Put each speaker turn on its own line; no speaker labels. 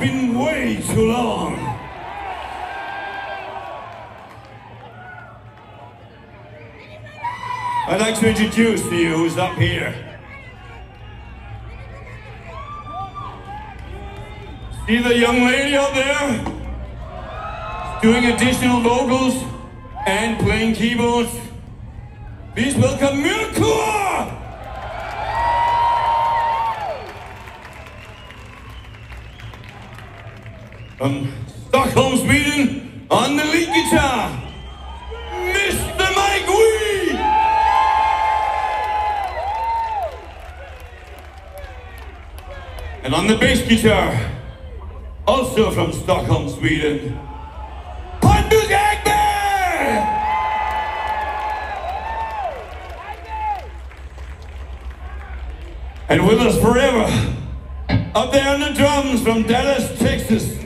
way too long. I'd like to introduce to you who's up here. See the young lady up there? Doing additional vocals and playing keyboards. Please welcome Mirkua! Um, from Stockholm, Sweden, on the lead guitar, Mr. Mike Wead! And on the bass guitar, also from Stockholm, Sweden, Pontus Egberg! And with us forever, up there on the drums from Dallas, Texas.